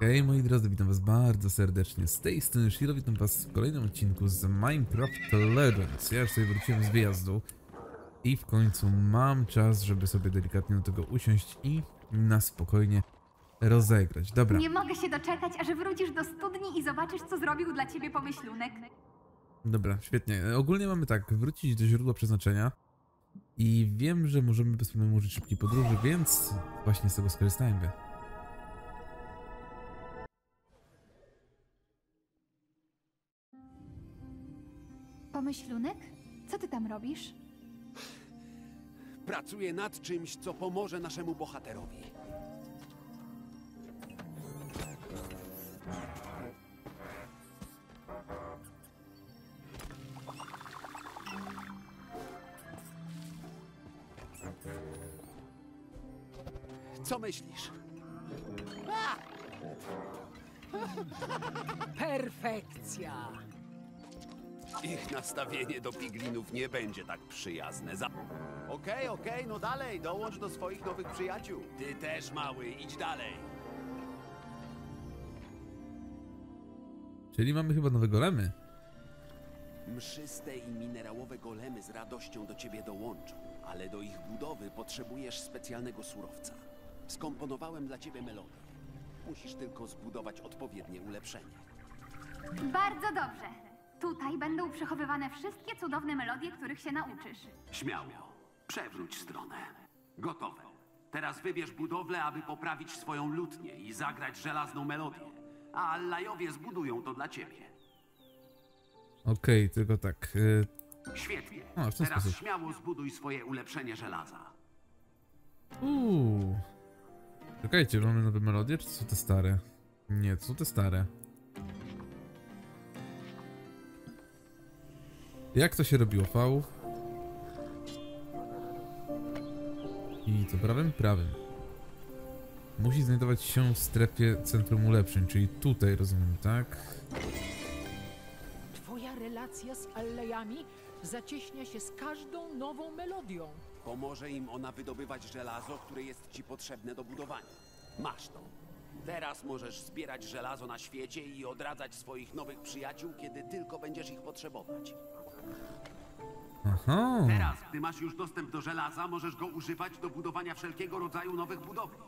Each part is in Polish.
Hej moi drodzy, witam was bardzo serdecznie. Z tej strony Shiro, witam was w kolejnym odcinku z Minecraft Legends. Ja już sobie wróciłem z wyjazdu i w końcu mam czas, żeby sobie delikatnie do tego usiąść i na spokojnie rozegrać. Dobra, Nie mogę się doczekać, aż wrócisz do studni i zobaczysz, co zrobił dla ciebie pomyślunek. dobra, świetnie. Ogólnie mamy tak, wrócić do źródła przeznaczenia i wiem, że możemy bez problemu użyć szybkiej podróży, więc właśnie z tego skorzystajmy. Pomyślunek? Co ty tam robisz? Pracuję nad czymś, co pomoże naszemu bohaterowi. Co myślisz? Perfekcja! Ich nastawienie do piglinów nie będzie tak przyjazne. Za... Okej, okej, no dalej, dołącz do swoich nowych przyjaciół. Ty też, mały, idź dalej. Czyli mamy chyba nowe golemy. Mszyste i minerałowe golemy z radością do ciebie dołączą, ale do ich budowy potrzebujesz specjalnego surowca. Skomponowałem dla ciebie melodię. Musisz tylko zbudować odpowiednie ulepszenie. Bardzo dobrze. Tutaj będą przechowywane wszystkie cudowne melodie, których się nauczysz. Śmiało. Przewróć stronę. Gotowe. Teraz wybierz budowlę, aby poprawić swoją lutnię i zagrać żelazną melodię. A Allajowie zbudują to dla ciebie. Okej, tylko tak. y, Świetnie. Ten Teraz sposób. śmiało zbuduj swoje ulepszenie żelaza. Uuu. Czekajcie, mamy nowe melodie, czy są te stare? Nie, to są te stare. Jak to się robiło? V. I to prawym? Prawym. Musi znajdować się w strefie centrum ulepszeń, czyli tutaj, rozumiem, tak? Twoja relacja z Allejami zacieśnia się z każdą nową melodią. Pomoże im ona wydobywać żelazo, które jest ci potrzebne do budowania. Masz to. Teraz możesz zbierać żelazo na świecie i odradzać swoich nowych przyjaciół, kiedy tylko będziesz ich potrzebować. Aha. Teraz, gdy masz już dostęp do żelaza, możesz go używać do budowania wszelkiego rodzaju nowych budowli.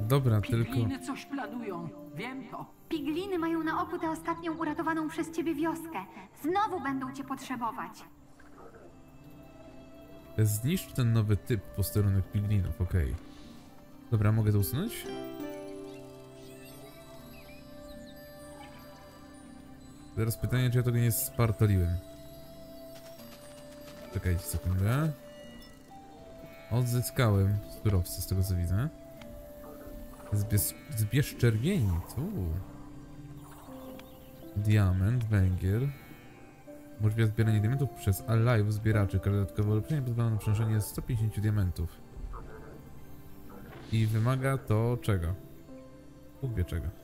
Dobra, tylko... Pigliny coś planują, wiem to. Pigliny mają na oku tę ostatnią uratowaną przez ciebie wioskę. Znowu będą cię potrzebować. Zniszcz ten nowy typ posterunek piglinów, okej. Dobra, mogę to usunąć? Teraz pytanie, czy ja tego nie spartoliłem. Czekajcie sekundę. Odzyskałem surowce z tego co widzę. Zbierz, zbierz czerwienic. Uuu. Diament, węgiel. Możliwe zbieranie diamentów przez Alive zbieraczy. Każde dodatkowe ulepszenie pozwala na przenoszenie 150 diamentów. I wymaga to czego? Wie czego.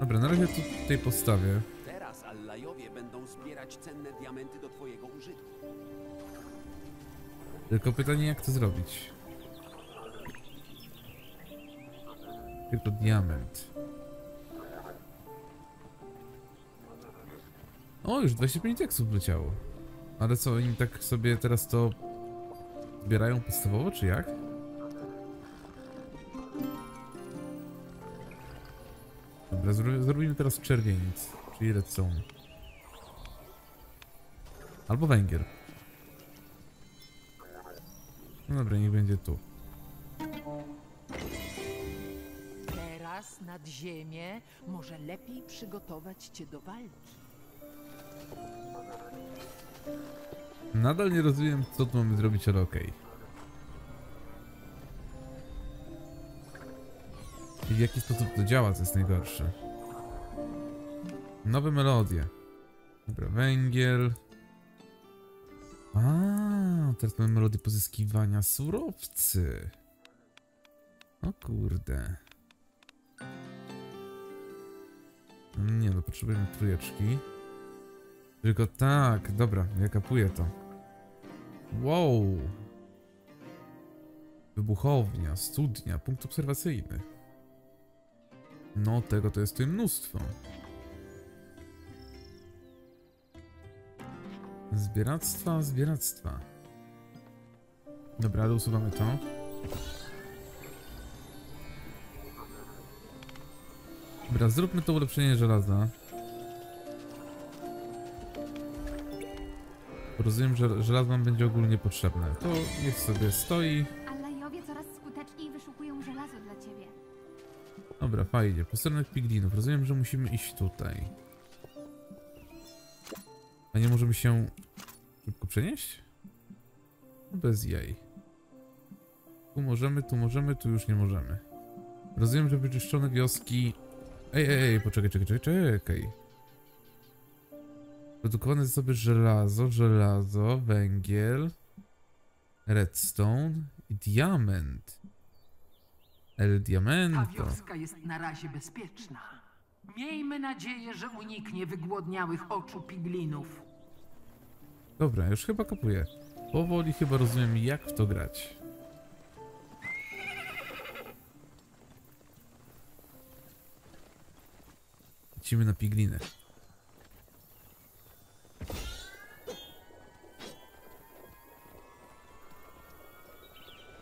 Dobra, na razie tu tutaj postawię. Teraz Allajowie będą zbierać cenne diamenty do twojego użytku. Tylko pytanie jak to zrobić? Tylko diament. O, już 25 teksów wleciało. Ale co, oni tak sobie teraz to zbierają podstawowo, czy jak? Dobra, zro zrobimy teraz czerwienic, czyli redstone. Albo węgiel. No dobra, niech będzie tu. Teraz nad ziemię może lepiej przygotować cię do walki. Nadal nie rozumiem, co tu mamy zrobić, ale okej. I w jaki sposób to działa, co jest najgorsze. Nowe melodie. Dobra, węgiel. A, teraz mamy melodię pozyskiwania surowcy. O kurde. Nie no, potrzebujemy trójeczki. Tylko tak, dobra, ja kapuję to. Wow. Wybuchownia, studnia, punkt obserwacyjny. No, tego to jest tu mnóstwo. Zbieractwa, zbieractwa. Dobra, ale usuwamy to. Dobra, zróbmy to ulepszenie żelaza. Rozumiem, że żelazo nam będzie ogólnie potrzebne. To niech sobie stoi. Fajnie. Posterunek piglinów. Rozumiem, że musimy iść tutaj. A nie możemy się szybko przenieść? No Bez jaj. Tu możemy, tu możemy, tu już nie możemy. Rozumiem, że wyczyszczone wioski... Ej, ej, ej, poczekaj, czekaj, czekaj, czekaj. Produkowane zasoby żelazo, żelazo, węgiel, redstone i diament. El Ta diamento. wioska jest na razie bezpieczna. Miejmy nadzieję, że uniknie wygłodniałych oczu piglinów. Dobra, już chyba kapuję. Powoli chyba rozumiem, jak w to grać. Lecimy na piglinę.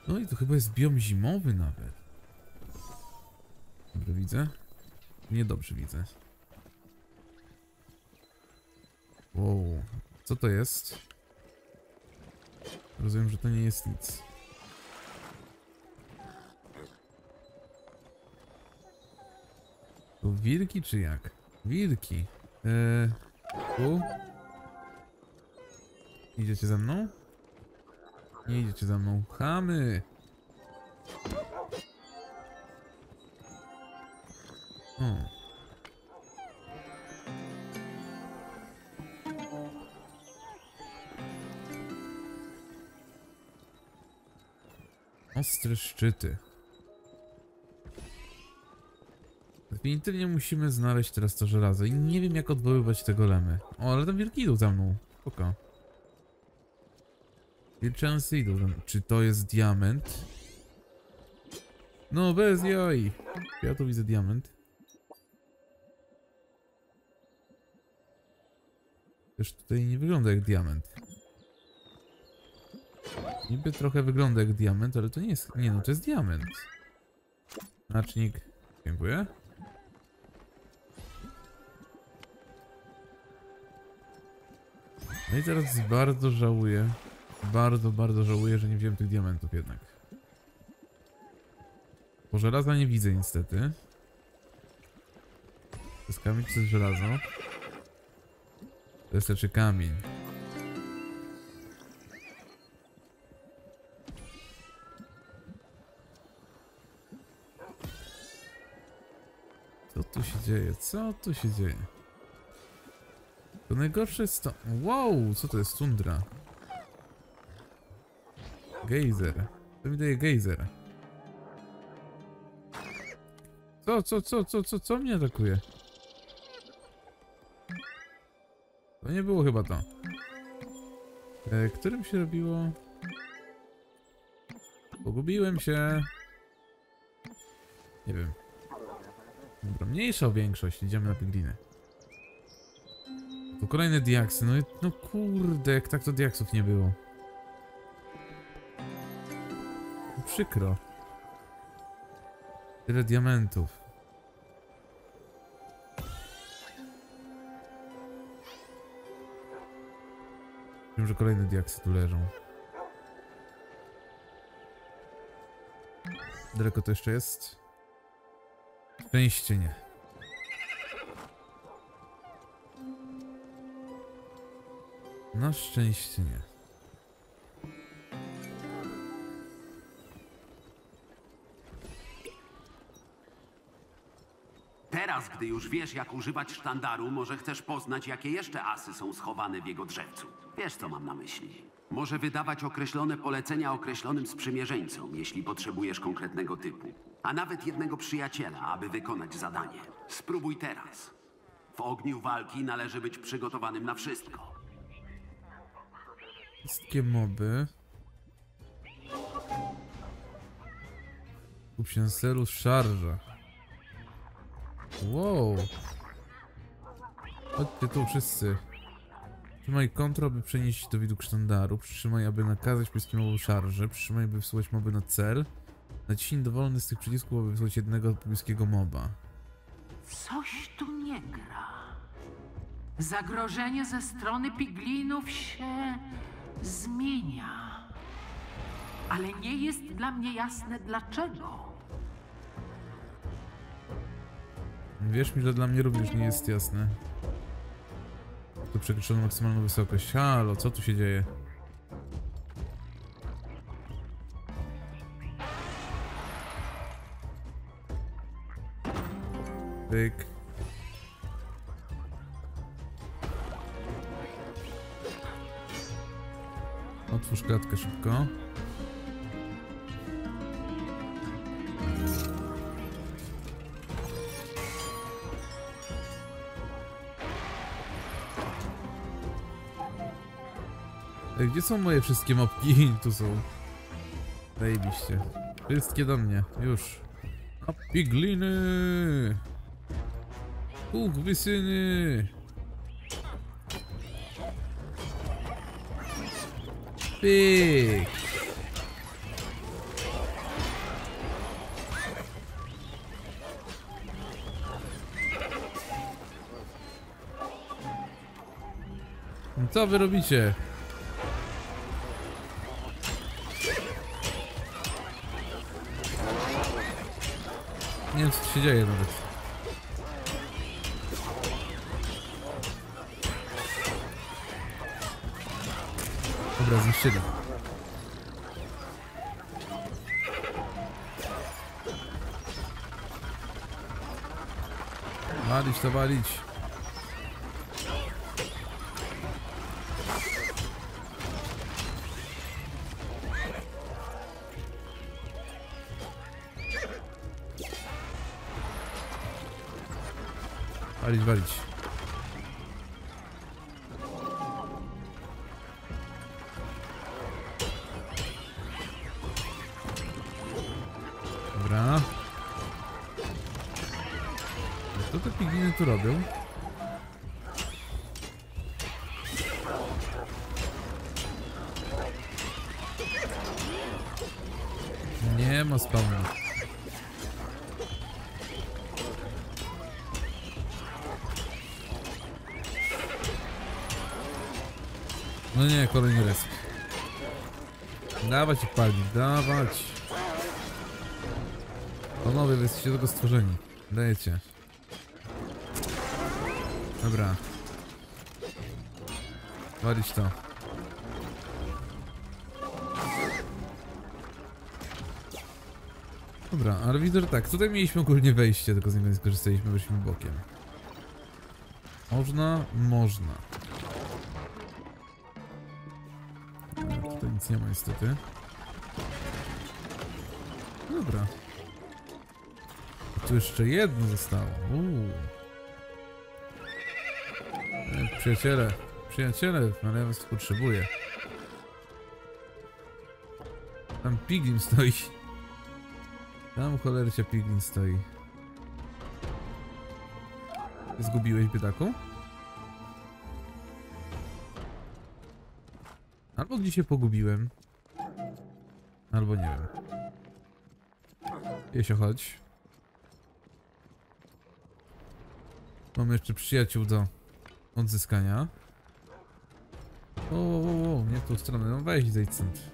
No i to chyba jest biom zimowy nawet. Dobrze widzę? Niedobrze widzę. Wow, co to jest? Rozumiem, że to nie jest nic. To wilki czy jak? Wilki. Eee, tu? Idziecie ze mną? Nie idziecie ze mną. Chamy! O. Ostre szczyty. Definitywnie musimy znaleźć teraz to żelazo i nie wiem jak odwoływać te golemy. O, ale tam wielki idą za mną. Spoko. Wilczęsy idą za mną. Czy to jest diament? No, bez jaj. Ja tu widzę diament. Też tutaj nie wygląda jak diament. Niby trochę wygląda jak diament, ale to nie jest... Nie no, to jest diament. Znacznik. Dziękuję. No i teraz bardzo żałuję. Bardzo, bardzo żałuję, że nie wziąłem tych diamentów jednak. Bo żelaza nie widzę niestety. To jest żelazo? Jest kamień. Co tu się dzieje? Co tu się dzieje? To najgorsze jest to... Wow, co to jest tundra? Gejzer. To mi daje gejzer. Co, co, co, co, co, co mnie atakuje? To nie było chyba to. E, którym się robiło? Pogubiłem się. Nie wiem. Dobra, mniejsza większość. Idziemy na piglinę. Tu kolejne diaksy. No, no kurde, jak tak to diaksów nie było. No Przykro. Tyle diamentów. Że kolejne diaksy tu leżą. Daleko to jeszcze jest? Szczęście nie. Na szczęście nie. Gdy już wiesz, jak używać sztandaru, może chcesz poznać, jakie jeszcze asy są schowane w jego drzewcu. Wiesz, co mam na myśli. Może wydawać określone polecenia określonym sprzymierzeńcom, jeśli potrzebujesz konkretnego typu. A nawet jednego przyjaciela, aby wykonać zadanie. Spróbuj teraz. W ogniu walki należy być przygotowanym na wszystko. Wszystkie moby. Kup się szarża. Wow. Chodźcie tu wszyscy. Przytrzymaj kontrol, by przenieść do widok sztandaru. Przytrzymaj, aby nakazać polskim mobu szarże. Przytrzymaj, by wysłać moby na cel. Naciśnij dowolny z tych przycisków, aby wysłać jednego pobliskiego moba. Coś tu nie gra. Zagrożenie ze strony piglinów się zmienia. Ale nie jest dla mnie jasne dlaczego. Wierz mi, że dla mnie również nie jest jasne. Tu przekroczono maksymalną wysokość. Halo, co tu się dzieje? Pyk. Otwórz klatkę szybko. Gdzie są moje wszystkie mapki? Tu są. Zajebiście. Wszystkie do mnie. Już. A pigliny! Półwysyny! Pyk! Co wy robicie? Się dzieje nawet. Dobra, zniszczyli. Walić to walić. Walić, walić. Dobra. Co te piginy tu robią? Dawać ich palnik, dawać. Panowie, wy jesteście tego stworzeni. Dajecie. Dobra. Walić to. Dobra, ale widzę, że tak, tutaj mieliśmy ogólnie wejście, tylko z niego nie skorzystaliśmy, weszliśmy bokiem. Można? Można. Tutaj nic nie ma niestety. Dobra. Tu jeszcze jedno zostało. Uuu. E, Przyjaciele, przyjaciele, ale ja was potrzebuję. Tam piglim stoi. Tam cholercia piglim stoi. Zgubiłeś biedaku? Albo gdzieś się pogubiłem. Albo nie wiem. Jesio, chodź. Mamy jeszcze przyjaciół do odzyskania. O, o, o, nie w tą stronę. No weź zejdź stąd.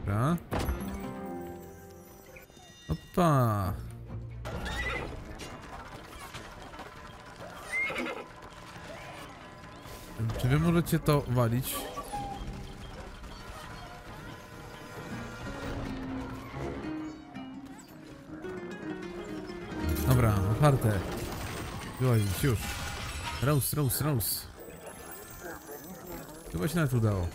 Dobra. Opa. Czy wy możecie to walić? Dobra, otwarte. Wyłazić, już. Rose, Rose, Rose. Chyba się nawet udało.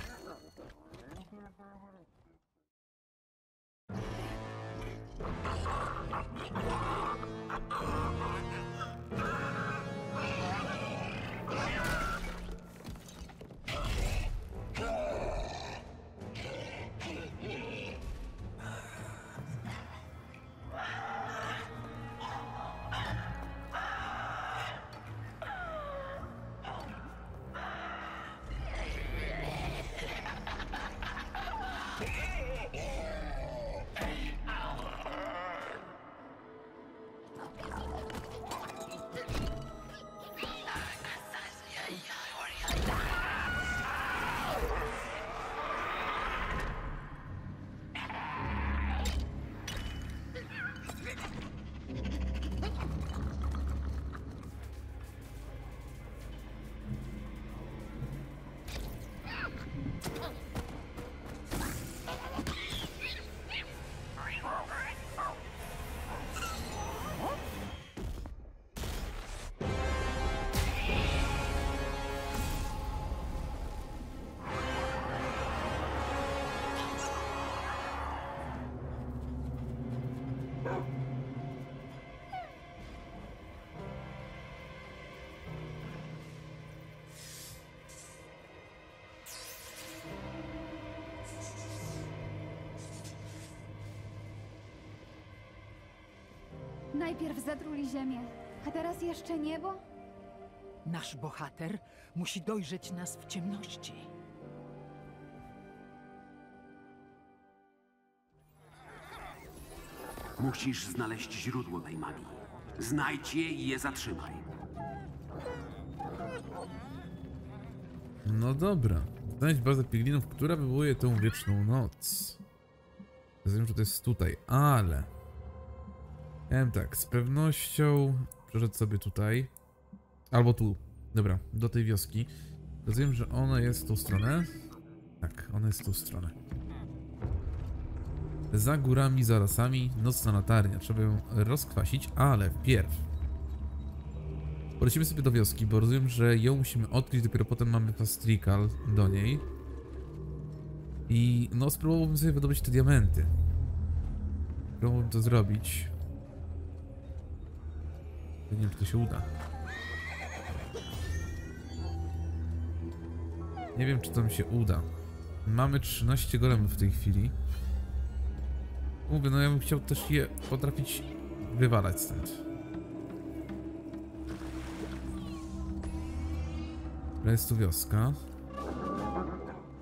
Najpierw zatruli ziemię, a teraz jeszcze niebo? Nasz bohater musi dojrzeć nas w ciemności. Musisz znaleźć źródło tej magii. Znajdź je i je zatrzymaj. No dobra. Znajdź bazę piglinów, która wywołuje tą wieczną noc. Rozumiem, że to jest tutaj, ale... Wiem tak, z pewnością przeszedł sobie tutaj. Albo tu. Dobra, do tej wioski. Rozumiem, że ona jest w tą stronę. Tak, ona jest w tą stronę. Za górami, za lasami, nocna latarnia. Trzeba ją rozkwasić, ale wpierw Polecimy sobie do wioski, bo rozumiem, że ją musimy odkryć, dopiero potem mamy fast recall do niej. I no, spróbowałbym sobie wydobyć te diamenty. Spróbowałbym to zrobić. Nie wiem, czy to się uda. Nie wiem, czy to mi się uda. Mamy 13 golemów w tej chwili. Mówię, no ja bym chciał też je potrafić wywalać stąd. To jest tu wioska.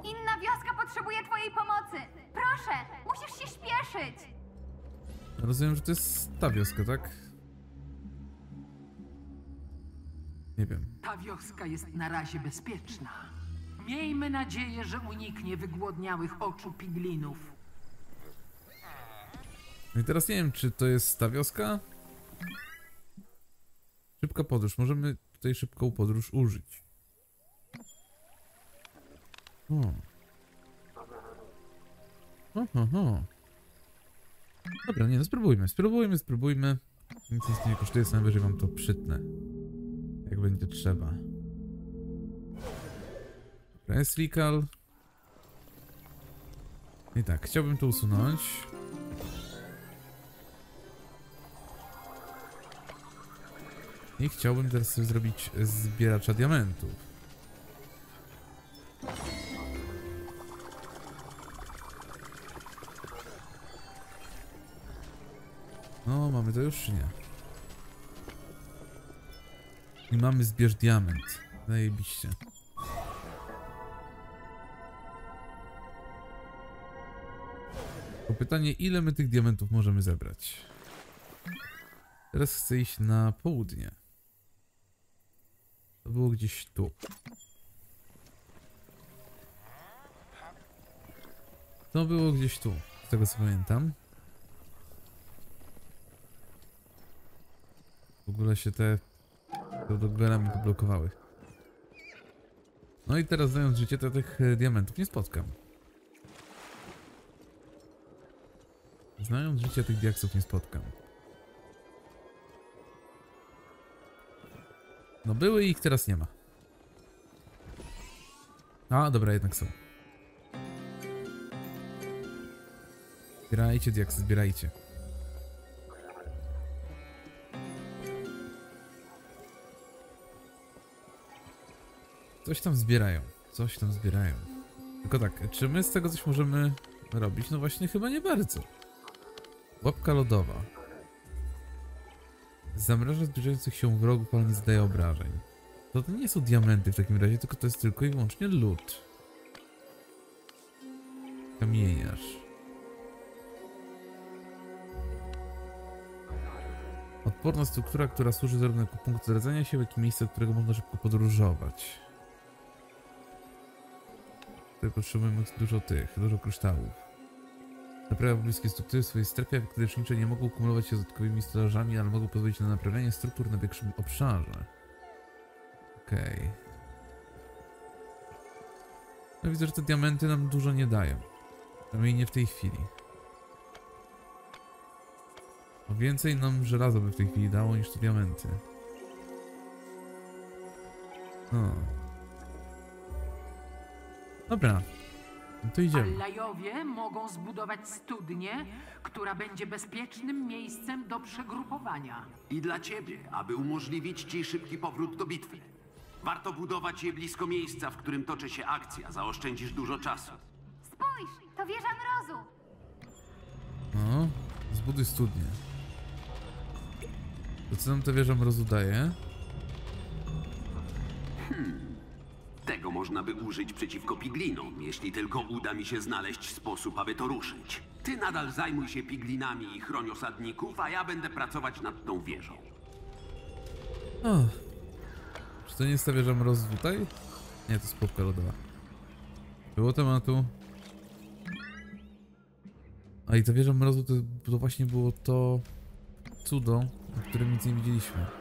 Inna wioska potrzebuje twojej pomocy! Proszę, musisz się śpieszyć! Rozumiem, że to jest ta wioska, tak? Nie wiem. Ta wioska jest na razie bezpieczna. Miejmy nadzieję, że uniknie wygłodniałych oczu piglinów. No i teraz nie wiem, czy to jest ta wioska? Szybka podróż. Możemy tutaj szybką podróż użyć. O. Ho, ho, ho. Dobra, nie no, spróbujmy, spróbujmy, spróbujmy. Nic nic nie kosztuje, co najwyżej wam to przytnę. Jak będzie trzeba. Jest recall. I tak, chciałbym to usunąć. I chciałbym teraz sobie zrobić zbieracza diamentów. No, mamy to już czy nie? I mamy zbierz diament. Zajebiście. To pytanie, ile my tych diamentów możemy zebrać? Teraz chcę iść na południe. To było gdzieś tu. To było gdzieś tu, z tego co pamiętam. W ogóle się te golemy poblokowały. No i teraz znając życie, to tych e, diamentów nie spotkam. Znając życie, tych diaksów nie spotkam. No były ich teraz nie ma. A, dobra, jednak są. Zbierajcie diaksy, zbierajcie. Coś tam zbierają, coś tam zbierają. Tylko tak, czy my z tego coś możemy robić? No właśnie chyba nie bardzo. Łapka lodowa. Zamraża zbliżających się wrogów, ale nie zadaje obrażeń. To, to nie są diamenty w takim razie, tylko to jest tylko i wyłącznie lód. Kamieniarz. Odporna struktura, która służy zarówno jako punkt zradzenia się, jak i miejsce, do którego można szybko podróżować. Tutaj potrzebujemy dużo tych, dużo kryształów. Naprawia bliskie struktury w swojej strefie, efekty lecznicze nie mogą kumulować się z dodatkowymi stolarzami, ale mogą pozwolić na naprawianie struktur na większym obszarze. Okej. No widzę, że te diamenty nam dużo nie dają. Przynajmniej nie w tej chwili. O więcej nam żelazo by w tej chwili dało niż te diamenty. No. Dobra. No to idziemy. Allajowie mogą zbudować studnię, która będzie bezpiecznym miejscem do przegrupowania. I dla ciebie, aby umożliwić ci szybki powrót do bitwy. Warto budować je blisko miejsca, w którym toczy się akcja. Zaoszczędzisz dużo czasu. Spójrz, to wieża mrozu! No. Zbuduj studnię. To co nam ta wieża mrozu daje? Tego można by użyć przeciwko piglinom, jeśli tylko uda mi się znaleźć sposób, aby to ruszyć. Ty nadal zajmuj się piglinami i chroń osadników, a ja będę pracować nad tą wieżą. O. Czy to nie jest ta wieża mrozu tutaj? Nie, to jest popka lodowa. Było tematu. A i ta wieża mrozu to, to właśnie było to cudo, o którym nic nie widzieliśmy.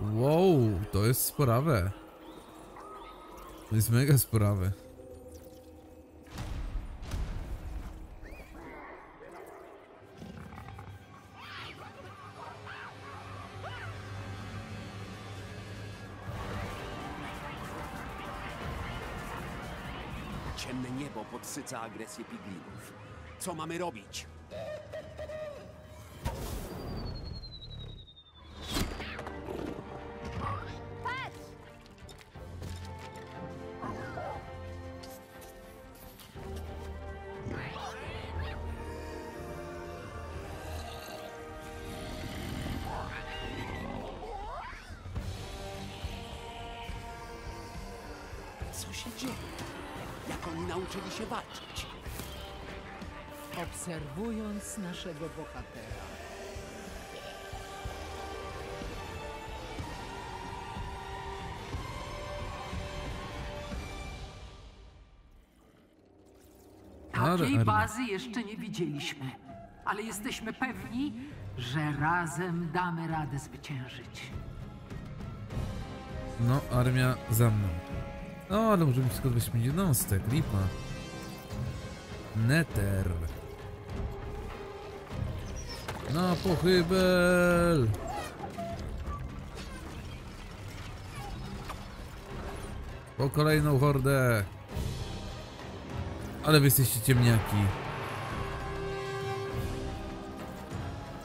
Wow, to jest sporawe. To jest mega sporawe. Ciemne niebo podsyca agresję piglinów. Co mamy robić? Co się dzieje? Jak oni nauczyli się walczyć? obserwując naszego bohatera. Takiej bazy jeszcze nie widzieliśmy, ale jesteśmy pewni, że razem damy radę zwyciężyć. No, armia za mną. No, ale możemy wszystko weźmy jednostek, lipa. Neter. Na pochybel! Po kolejną hordę. Ale wy jesteście ciemniaki.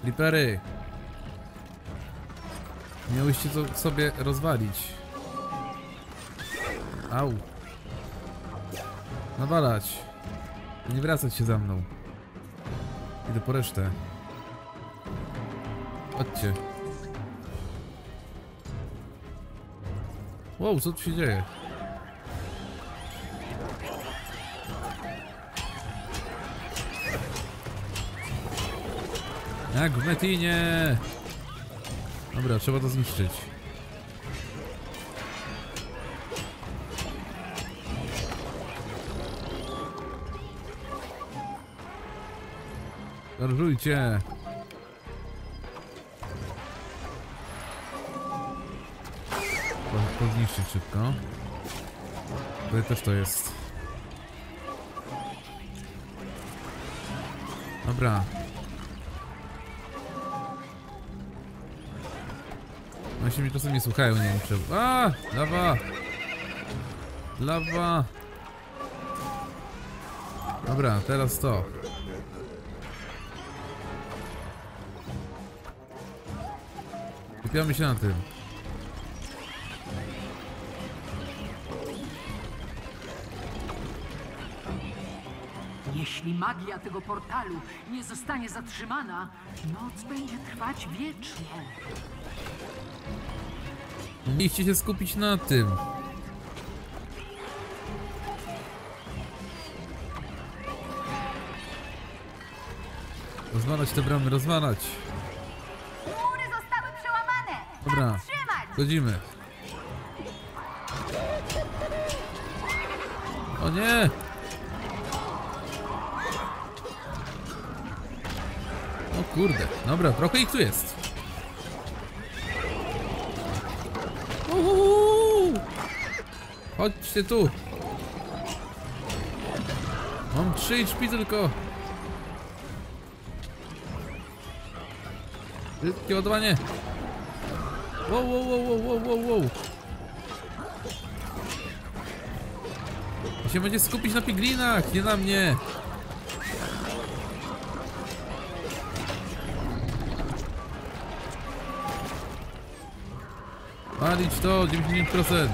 Lipery. Miałyście to sobie rozwalić. Au. Nawalać. Nie wracać się za mną. Idę po resztę. Chodźcie. Wow, co tu się dzieje? Jak w Metinie! Dobra, trzeba to zniszczyć. Szarżujcie! To, szybko. Tutaj też to jest. Dobra. Oni się mnie czasem nie słuchają, nie wiem czemu. A! Lawa! Lawa! Dobra, teraz to. Skupiamy się na tym. Jeśli magia tego portalu nie zostanie zatrzymana, noc będzie trwać wiecznie. Mieliście się skupić na tym. Rozwalać te bramy, rozwalać. Godzimy. O nie! O kurde, dobra, trochę ich tu jest. Uhuhu! Chodźcie tu. Mam 3 HP tylko. Szybkie ładowanie. Wow, wow, wow, wow, wow, wow, się będzie skupić na piglinach, nie na mnie. Palić to, 90%.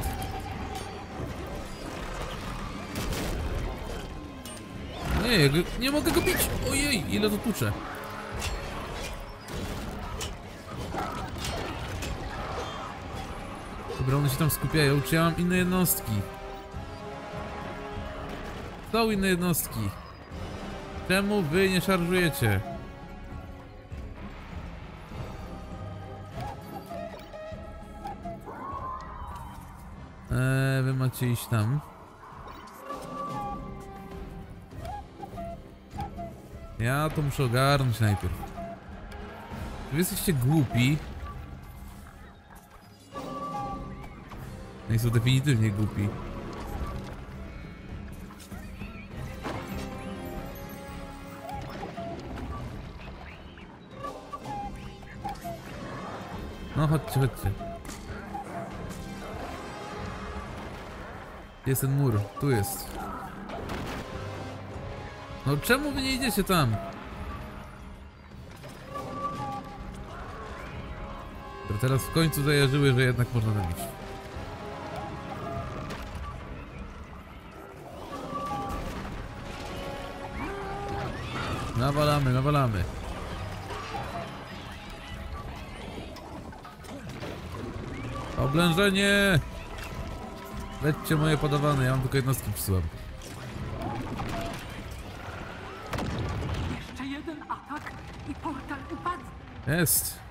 Nie, nie mogę go bić. Ojej, ile to tuczę. Dobra, one się tam skupiają. Czy ja mam inne jednostki? Są inne jednostki. Czemu wy nie szarżujecie? Eee, wy macie iść tam. Ja to muszę ogarnąć najpierw. Wy jesteście głupi. No i są definitywnie głupi. No chodźcie, chodźcie. Jest ten mur, tu jest. No czemu wy nie idziecie tam? Teraz w końcu zajarzyły, że jednak można tam Nawalamy, nawalamy. Oblężenie! Lećcie moje podawane, ja mam tylko jednostki przysyłam. Jeszcze jeden atak i portal upadnie. Jest!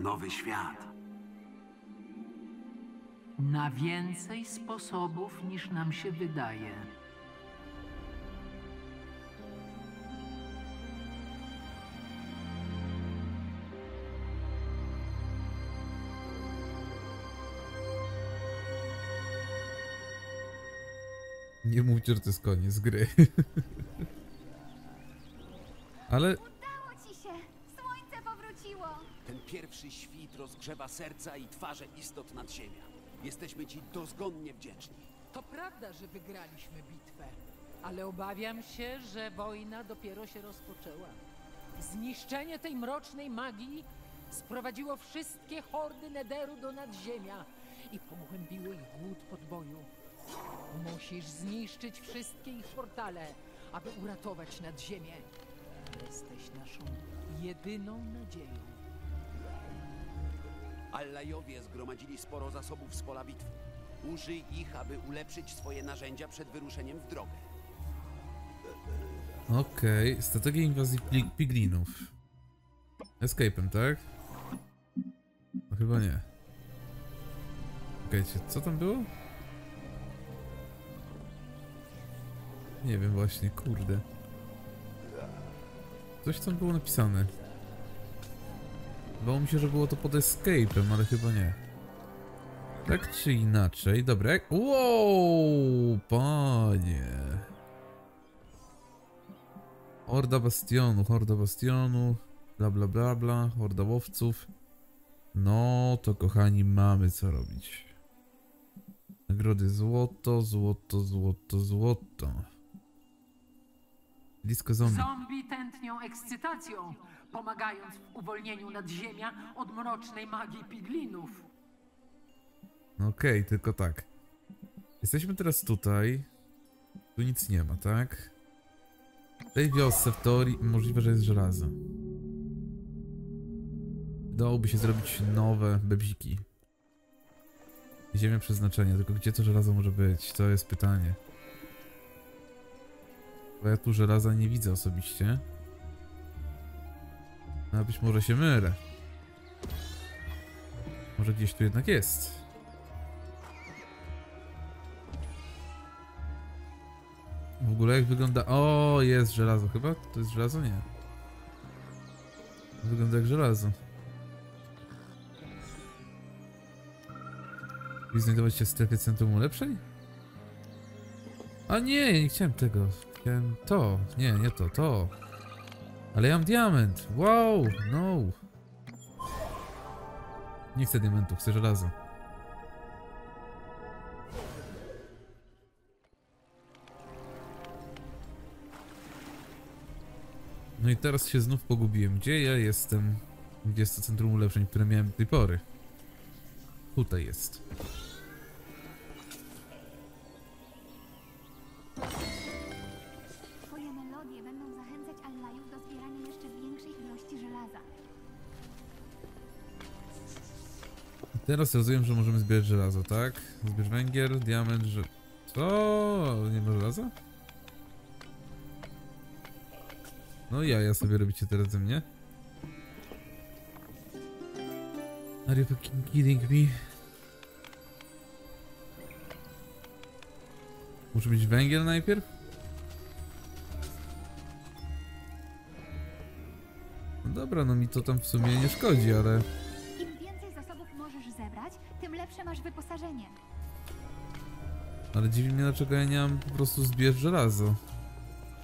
Nowy świat. Na więcej sposobów niż nam się wydaje. Nie mówcie, że to jest koniec gry. Ale serca i twarze istot nadziemia. Jesteśmy ci dozgonnie wdzięczni. To prawda, że wygraliśmy bitwę, ale obawiam się, że wojna dopiero się rozpoczęła. Zniszczenie tej mrocznej magii sprowadziło wszystkie hordy Nederu do nadziemia i pogłębiło ich głód podboju. Musisz zniszczyć wszystkie ich portale, aby uratować nadziemię. Jesteś naszą jedyną nadzieją. Allajowie zgromadzili sporo zasobów z pola bitwy. Użyj ich, aby ulepszyć swoje narzędzia przed wyruszeniem w drogę. okej, strategia inwazji piglinów. Escape'em, tak? No chyba nie. Czekajcie, co tam było? Nie wiem właśnie, kurde. Coś tam było napisane. Wydawało mi się, że było to pod escape'em, ale chyba nie. Tak czy inaczej, dobra. Wow, panie. Horda bastionu, horda bastionu, bla bla bla bla, horda łowców. No to kochani, mamy co robić. Nagrody złoto, złoto, złoto, złoto. Blisko zombie. Zombie tętnią ekscytacją. Pomagając w uwolnieniu nadziemia od mrocznej magii piglinów. Okej, tylko tak. Jesteśmy teraz tutaj. Tu nic nie ma, tak? W tej wiosce w teorii możliwe, że jest żelazo. Dałoby się zrobić nowe bebziki. Ziemia przeznaczenia, tylko gdzie to żelazo może być? To jest pytanie. Bo ja tu żelaza nie widzę osobiście. No, A być może się mylę. Może gdzieś tu jednak jest. W ogóle jak wygląda... O, jest żelazo chyba? To jest żelazo? Nie. Wygląda jak żelazo. I znajdować się w strefie centrum ulepszeń? A nie, nie chciałem tego. Chciałem to. Nie, nie to, to. Ale ja mam diament. Wow, no. Nie chcę diamentu, chcę żelazo. No i teraz się znów pogubiłem. Gdzie ja jestem? Gdzie jest to centrum ulepszeń, które miałem do tej pory? Tutaj jest. Teraz rozumiem, że możemy zbierać żelazo, tak? Zbierz węgiel, diament, że... Co? Nie ma żelaza? No ja, ja sobie robicie teraz ze mnie. Are you fucking kidding me? Muszę mieć węgiel najpierw? No dobra, no mi to tam w sumie nie szkodzi, ale... Ale dziwi mnie, dlaczego ja nie mam po prostu zbierz żelazo.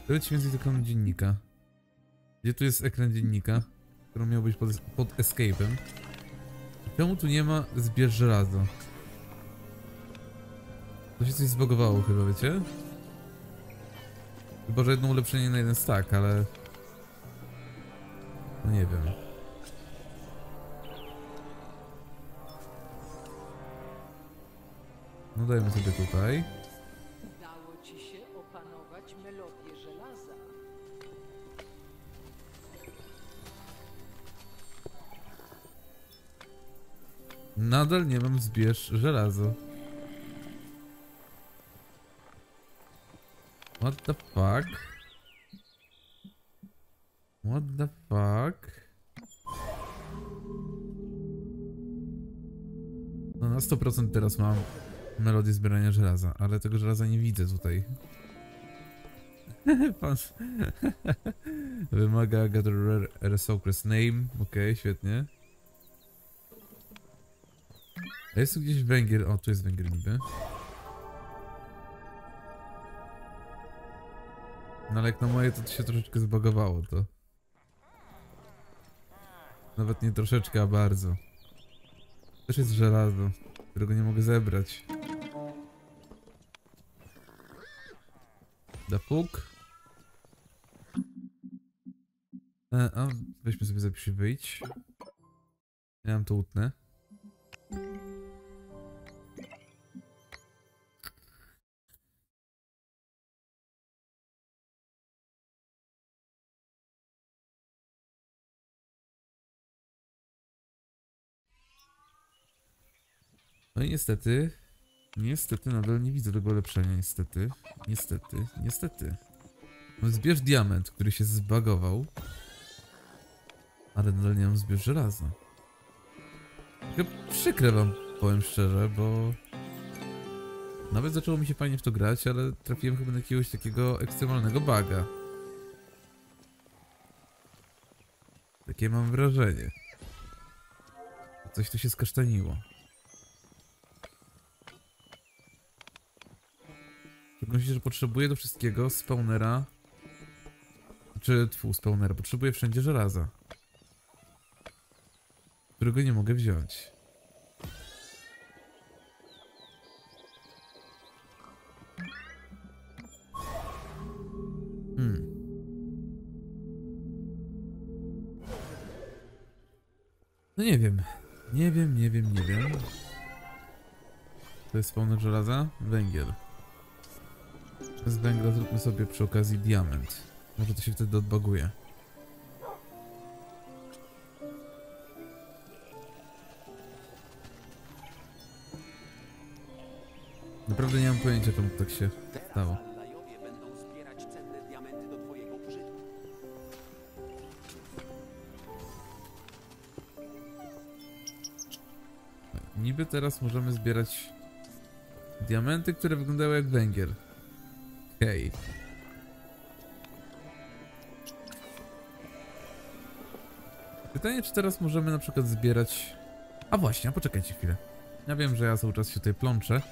Tyle ci więcej tylko dziennika. Gdzie tu jest ekran dziennika? Który miał być pod, pod escape'em. Czemu tu nie ma zbierz żelazo? To się coś zbagowało chyba, wiecie? Chyba, że jedno ulepszenie na jeden stack, ale... No nie wiem. No dajmy sobie tutaj. Udało ci się opanować melodię żelaza. Nadal nie mam zbierz żelazo. What the fuck? What the fuck? No na 100% teraz mam melodię zbierania żelaza, ale tego żelaza nie widzę tutaj. Pan wymaga gather rare resource name. Okej, świetnie. A jest tu gdzieś węgiel? O, tu jest węgiel niby. No ale jak na moje to się troszeczkę zbagowało to. Nawet nie troszeczkę, a bardzo. Też jest żelazo, którego nie mogę zebrać. Da puk. E, a, weźmy sobie zapisz i wyjdź. Ja mam to utnę. No i niestety, niestety nadal nie widzę tego ulepszenia, niestety, niestety, niestety. No zbierz diament, który się zbagował, ale nadal nie mam zbierz żelaza. Trochę przykre wam, powiem szczerze, bo nawet zaczęło mi się fajnie w to grać, ale trafiłem chyba na jakiegoś takiego ekstremalnego buga. Takie mam wrażenie. Coś tu się skasztaniło. W szczególności, że potrzebuję do wszystkiego spawnera. Czy tfu, spawnera. Potrzebuję wszędzie żelaza. Którego nie mogę wziąć. Hmm. No nie wiem. Nie wiem, nie wiem, nie wiem. To jest pełne żelaza? Węgiel. Z węgla zróbmy sobie przy okazji diament. Może to się wtedy odbaguje. Naprawdę nie mam pojęcia czemu tak się stało. Niby teraz możemy zbierać diamenty, które wyglądają jak węgiel. Hej. Pytanie, czy teraz możemy na przykład zbierać... A właśnie, poczekajcie chwilę. Ja wiem, że ja cały czas się tutaj plączę.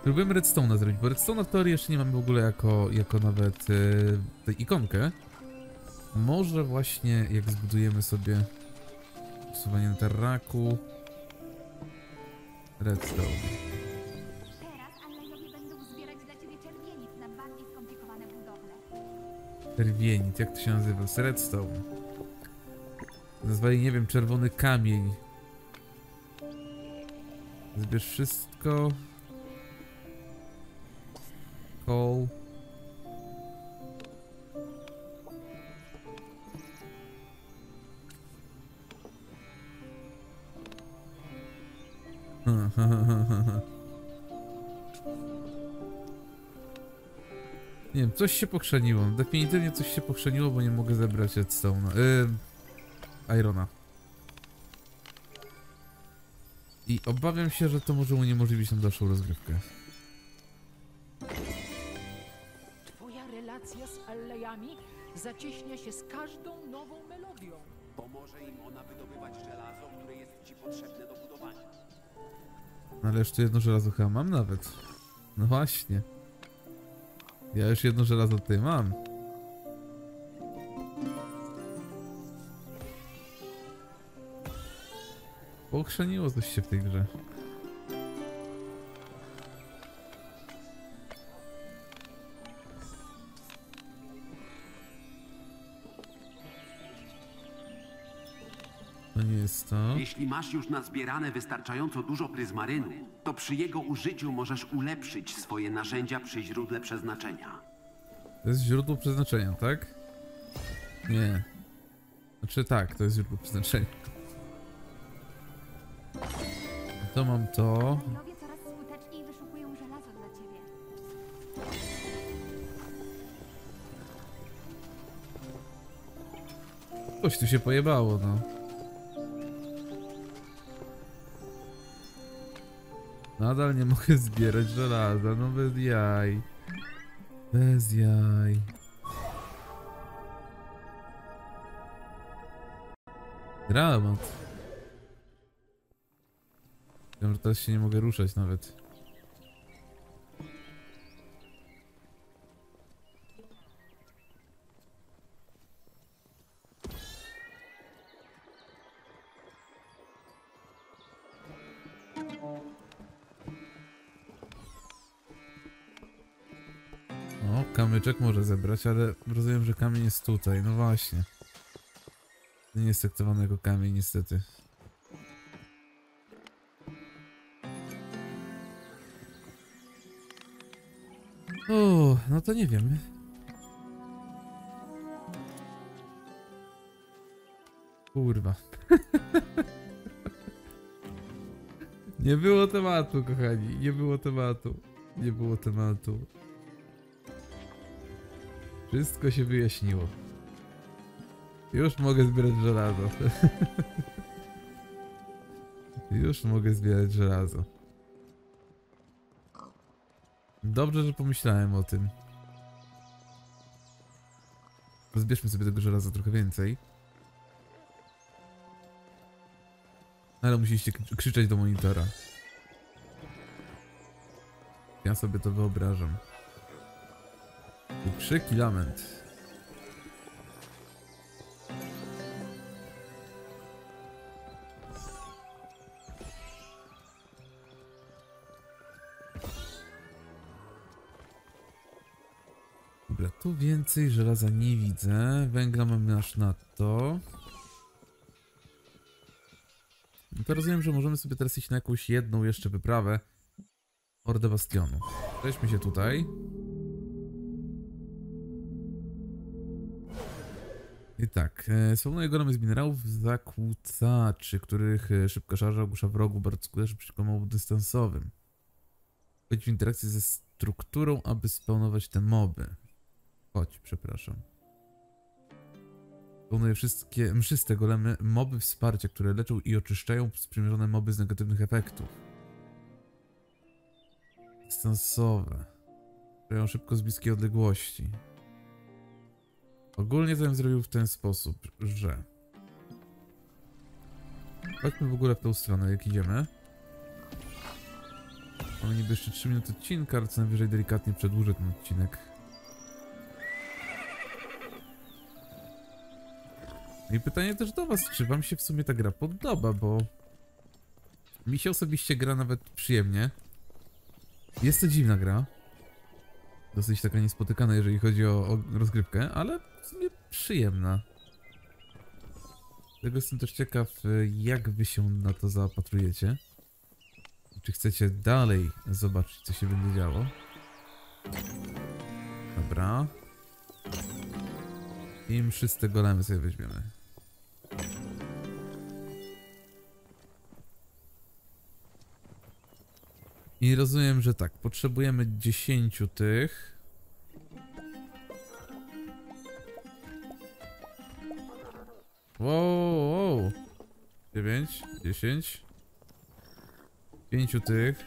Spróbujemy redstone'a zrobić, bo redstone'a w teorii jeszcze nie mamy w ogóle jako, jako nawet yy, tę ikonkę. Może właśnie jak zbudujemy sobie usuwanie netherraku, redstone. Czerwienic, jak to się nazywa? Z redstone. Nazwali, nie wiem, czerwony kamień. Zbierz wszystko. Coal. Coś się pochrzeniło. Definitywnie coś się pochrzeniło, bo nie mogę zebrać redstone'a. Yy, Irona. I obawiam się, że to może uniemożliwić nam dalszą rozgrywkę. Twoja relacja z Allejami zacieśnia się z każdą nową melodią. Pomoże im ona wydobywać żelazo, które jest ci potrzebne do budowania. No ale jeszcze jedno żelazo chyba mam nawet. No właśnie. Ja już jedno żelazo tutaj mam. Pochrzeniło coś się w tej grze. Jest to. Jeśli masz już nazbierane wystarczająco dużo pryzmarynu, to przy jego użyciu możesz ulepszyć swoje narzędzia przy źródle przeznaczenia. To jest źródło przeznaczenia, tak? Nie. Znaczy tak, to jest źródło przeznaczenia. To mam to. Coś tu się pojebało, no. Nadal nie mogę zbierać żelaza, no bez jaj. Bez jaj. Dramat. Wiem, że teraz się nie mogę ruszać nawet. Kamyczek może zebrać, ale rozumiem, że kamień jest tutaj. No właśnie. Nie jest traktowany jako kamień, niestety. O, no to nie wiem. Kurwa. nie było tematu, kochani. Nie było tematu. Nie było tematu. Wszystko się wyjaśniło. Już mogę zbierać żelazo. Już mogę zbierać żelazo. Dobrze, że pomyślałem o tym. Zbierzmy sobie tego żelaza trochę więcej. Ale musieliście krzyczeć do monitora. Ja sobie to wyobrażam. Tu krzyk i lament. Dobra, tu więcej żelaza nie widzę. Węgla mamy aż na to. to rozumiem, że możemy sobie teraz iść na jakąś jedną jeszcze wyprawę. Hordę Bastionu. Weźmy się tutaj. I tak, e, słowno golemy z minerałów zakłócaczy, których e, szybka szarża ogłusza wrogu bardzo skutecznie przeciwko dystansowym. Być w interakcji ze strukturą, aby spełnować te moby. Chodź, przepraszam. Spełnuje wszystkie mszyste golemy, moby wsparcia, które leczą i oczyszczają sprzymierzone moby z negatywnych efektów. Dystansowe. Działają szybko z bliskiej odległości. Ogólnie to bym zrobił w ten sposób, że... Chodźmy w ogóle w tą stronę, jak idziemy. Mamy niby jeszcze 3 minuty odcinka, ale co najwyżej delikatnie przedłużę ten odcinek. No i pytanie też do was, czy wam się w sumie ta gra podoba, bo... Mi się osobiście gra nawet przyjemnie. Jest to dziwna gra. Dosyć taka niespotykana, jeżeli chodzi o, o rozgrywkę, ale w sumie przyjemna. Dlatego jestem też ciekaw, y, jak wy się na to zaopatrujecie. Czy chcecie dalej zobaczyć, co się będzie działo? Dobra. I mszyste golemy sobie weźmiemy. I rozumiem, że tak, potrzebujemy 10 tych. Wow, wow. 9, 10. 5 tych.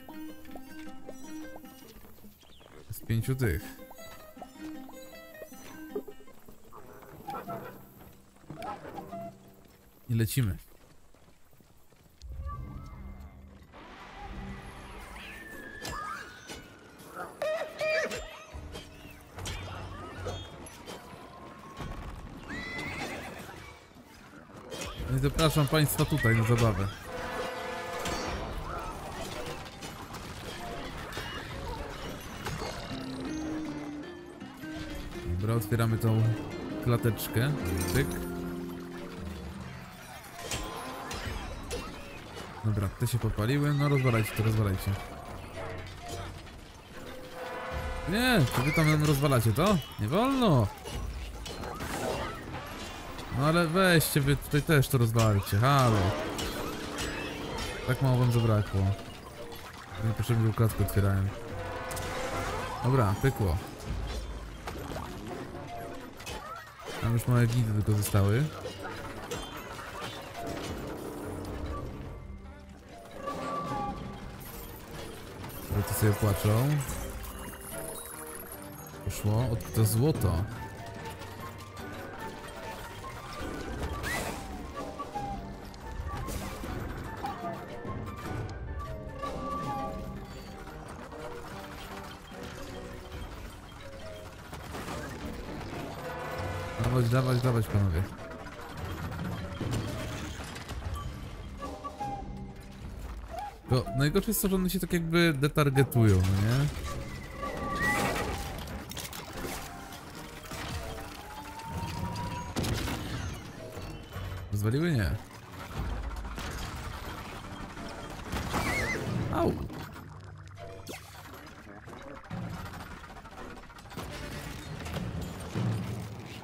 Z 5 tych. I lecimy. Zapraszam Państwa tutaj na zabawę. Dobra, otwieramy tą klateczkę. Tyk. Dobra, te się popaliły. No rozwalajcie to, rozwalajcie. Nie, to wy tam nam rozwalacie to? Nie wolno! No ale weźcie, wy tutaj też to rozwalcie, halo. Tak mało wam zabrakło. Niepotrzebnie tą klatkę otwierałem. Dobra, pykło. Tam już małe gidy tylko zostały. Które to sobie płaczą. Poszło, od to złoto. Najgorsze jest to, że one się tak jakby detargetują, no nie? Zwaliły? Nie. Au.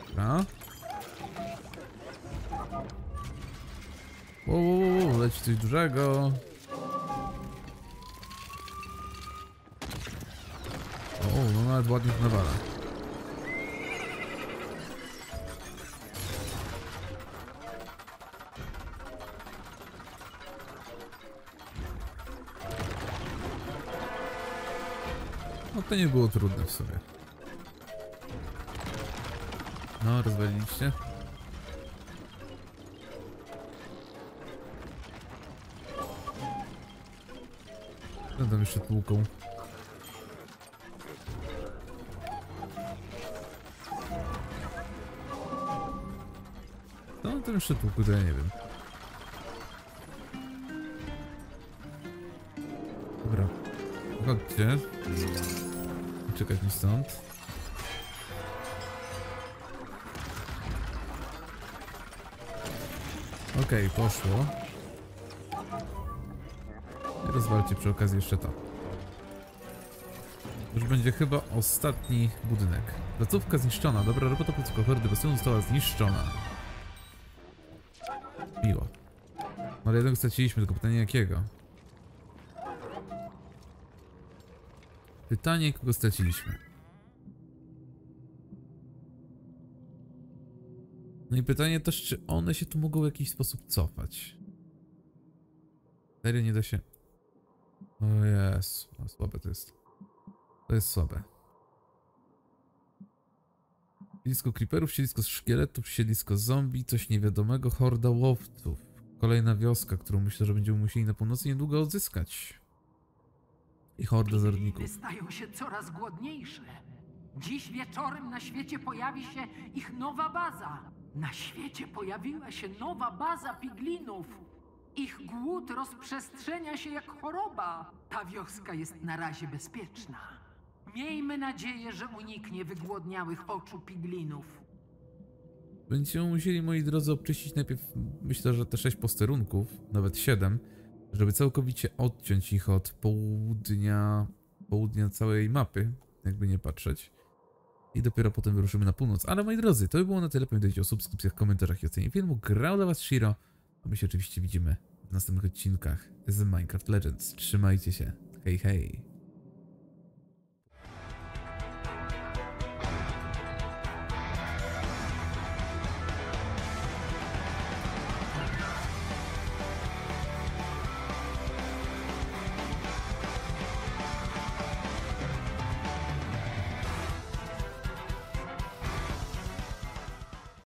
Dobra. Wow, leci coś dużego. Nawet ładnie to nawala. No to nie było trudne w sobie. No, rozwaliliście. Tam jeszcze tłuką. Tam tłuku, to ja nie wiem. Dobra. Chodźcie. Czekać mi stąd. Okej, poszło. I rozwalcie przy okazji jeszcze to. Już będzie chyba ostatni budynek. Placówka zniszczona. Dobra robota placówka hordy Bastion została zniszczona. Ale jednego straciliśmy, tylko pytanie jakiego? Pytanie, kogo straciliśmy. No i pytanie też, czy one się tu mogą w jakiś sposób cofać. Serio nie da się... O jest, no słabe to jest. To jest słabe. Siedlisko creeperów, siedlisko szkieletów, siedlisko zombie, coś niewiadomego, horda łowców. Kolejna wioska, którą myślę, że będziemy musieli na północy niedługo odzyskać. I horda zordników. stają się coraz głodniejsze. Dziś wieczorem na świecie pojawi się ich nowa baza. Na świecie pojawiła się nowa baza piglinów. Ich głód rozprzestrzenia się jak choroba. Ta wioska jest na razie bezpieczna. Miejmy nadzieję, że uniknie wygłodniałych oczu piglinów. Będziemy musieli, moi drodzy, obczyścić najpierw, myślę, że te sześć posterunków, nawet siedem, żeby całkowicie odciąć ich od południa, południa całej mapy, jakby nie patrzeć. I dopiero potem wyruszymy na północ. Ale moi drodzy, to by było na tyle. Pamiętajcie o subskrypcjach, komentarzach i ocenie filmu. Grał dla was Shiro. A my się oczywiście widzimy w następnych odcinkach z Minecraft Legends. Trzymajcie się. Hej, hej.